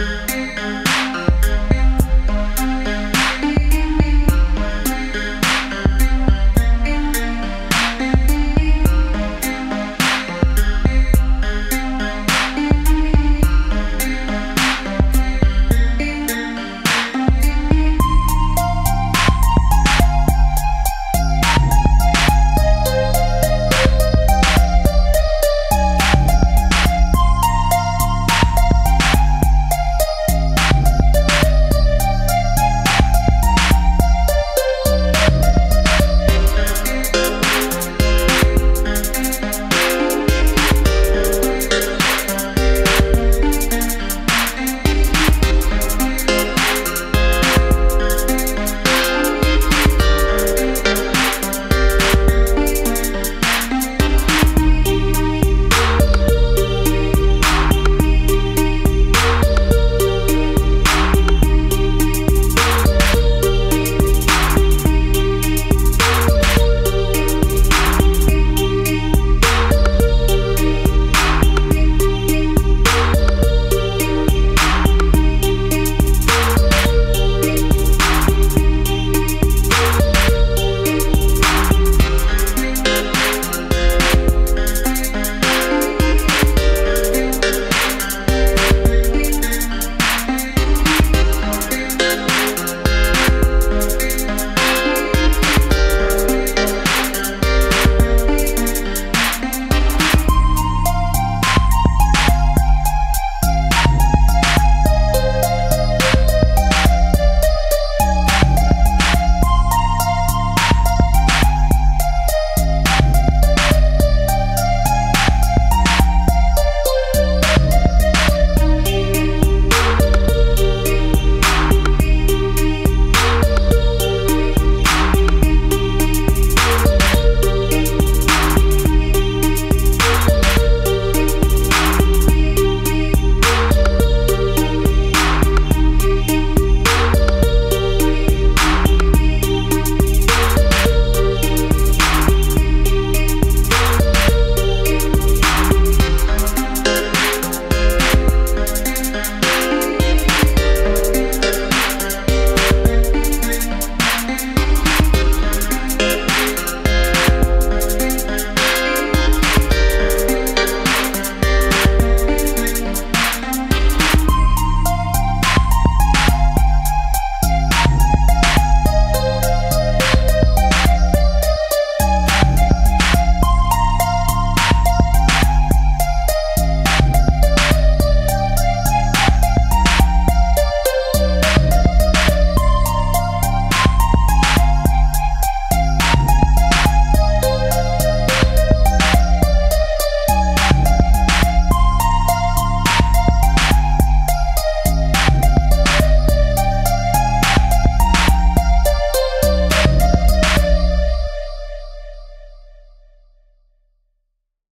you